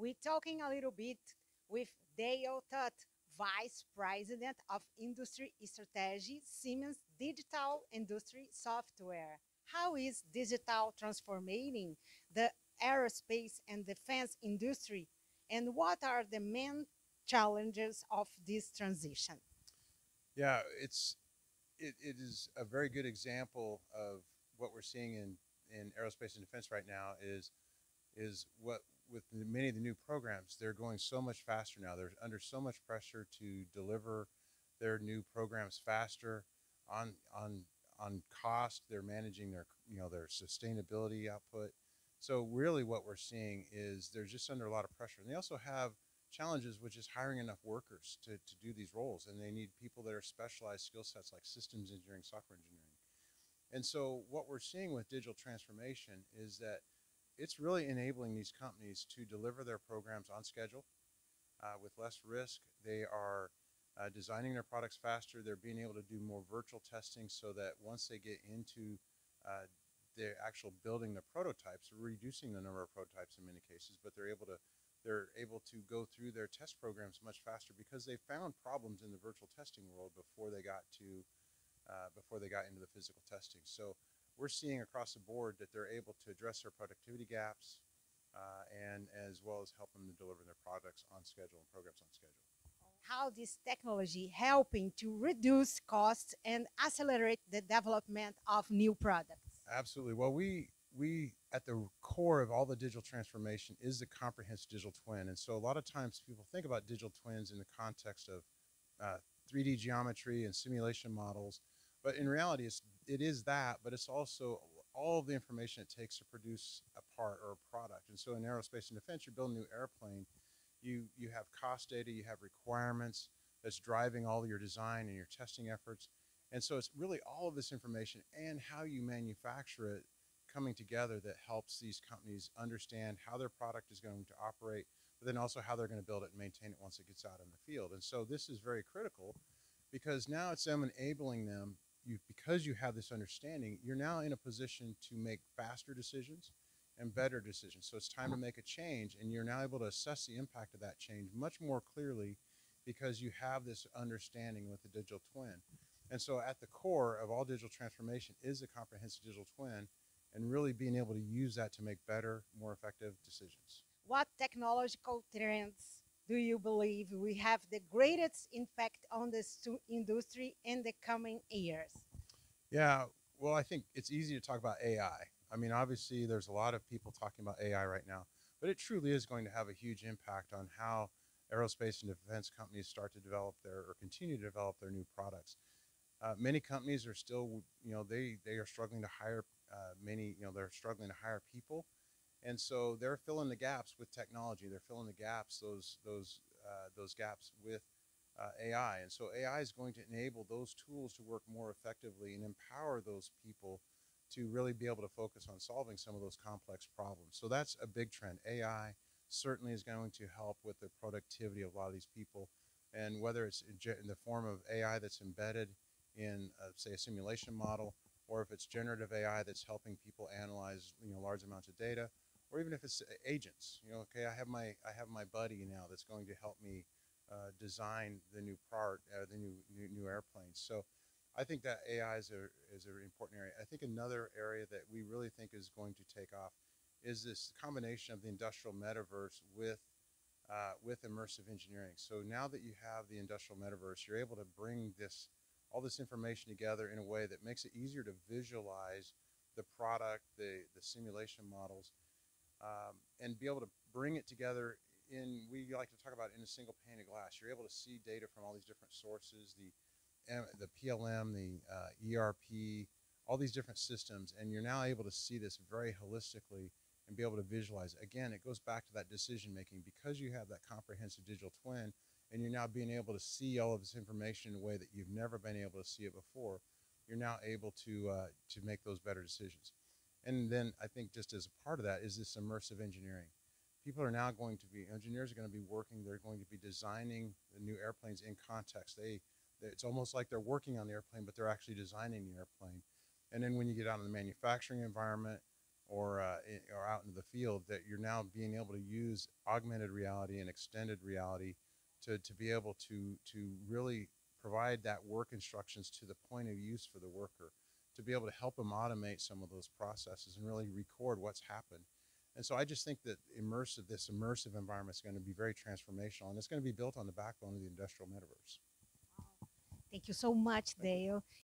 we're talking a little bit with Dale Tutt, Vice President of Industry Strategy, Siemens Digital Industry Software. How is digital transforming the aerospace and defense industry, and what are the main challenges of this transition? Yeah, it's it, it is a very good example of what we're seeing in, in aerospace and defense right now is is what with the, many of the new programs they're going so much faster now. They're under so much pressure to deliver their new programs faster on on on cost. They're managing their you know their sustainability output. So really what we're seeing is they're just under a lot of pressure. And they also have challenges which is hiring enough workers to, to do these roles. And they need people that are specialized skill sets like systems engineering software engineering. And so what we're seeing with digital transformation is that it's really enabling these companies to deliver their programs on schedule uh, with less risk. They are uh, designing their products faster. They're being able to do more virtual testing so that once they get into uh, the actual building the prototypes, reducing the number of prototypes in many cases, but they're able to they're able to go through their test programs much faster because they found problems in the virtual testing world before they got to uh, before they got into the physical testing. So we're seeing across the board that they're able to address their productivity gaps uh, and as well as help them to deliver their products on schedule and programs on schedule. How this technology helping to reduce costs and accelerate the development of new products? Absolutely. Well, we we at the core of all the digital transformation is the comprehensive digital twin, and so a lot of times people think about digital twins in the context of uh, 3D geometry and simulation models, but in reality, it's, it is that, but it's also all of the information it takes to produce a part or a product. And so in aerospace and defense, you build a new airplane. You, you have cost data, you have requirements that's driving all your design and your testing efforts. And so it's really all of this information and how you manufacture it coming together that helps these companies understand how their product is going to operate, but then also how they're going to build it and maintain it once it gets out in the field. And so this is very critical because now it's them enabling them you because you have this understanding, you're now in a position to make faster decisions and better decisions. So it's time to make a change, and you're now able to assess the impact of that change much more clearly because you have this understanding with the digital twin. And so at the core of all digital transformation is a comprehensive digital twin and really being able to use that to make better, more effective decisions. What technological trends do you believe we have the greatest impact on this industry in the coming years? Yeah, well, I think it's easy to talk about AI. I mean, obviously, there's a lot of people talking about AI right now, but it truly is going to have a huge impact on how aerospace and defense companies start to develop their or continue to develop their new products. Uh, many companies are still, you know, they they are struggling to hire uh, many, you know, they're struggling to hire people and so they're filling the gaps with technology. They're filling the gaps, those those uh, those gaps with uh, AI. And so AI is going to enable those tools to work more effectively and empower those people to really be able to focus on solving some of those complex problems. So that's a big trend. AI certainly is going to help with the productivity of a lot of these people. And whether it's in the form of AI that's embedded in, uh, say, a simulation model, or if it's generative AI that's helping people analyze you know large amounts of data, or even if it's agents. You know, okay, I have my I have my buddy now that's going to help me uh, design the new part, uh, the new, new new airplanes. So I think that AI is a is an important area. I think another area that we really think is going to take off is this combination of the industrial metaverse with uh, with immersive engineering. So now that you have the industrial metaverse, you're able to bring this all this information together in a way that makes it easier to visualize the product, the the simulation models, um, and be able to bring it together in, we like to talk about in a single pane of glass. You're able to see data from all these different sources, the, the PLM, the uh, ERP, all these different systems, and you're now able to see this very holistically and be able to visualize. Again, it goes back to that decision making because you have that comprehensive digital twin and you're now being able to see all of this information in a way that you've never been able to see it before. You're now able to uh, to make those better decisions. And then I think just as a part of that is this immersive engineering. People are now going to be, engineers are going to be working, they're going to be designing the new airplanes in context. They, it's almost like they're working on the airplane, but they're actually designing the airplane. And then when you get out in the manufacturing environment or uh, i- or out into the field that you're now being able to use augmented reality and extended reality to, to be able to to really provide that work instructions to the point of use for the worker to be able to help them automate some of those processes and really record what's happened. And so I just think that immersive this immersive environment is going to be very transformational and it's going to be built on the backbone of the industrial metaverse. Thank you so much, Dale.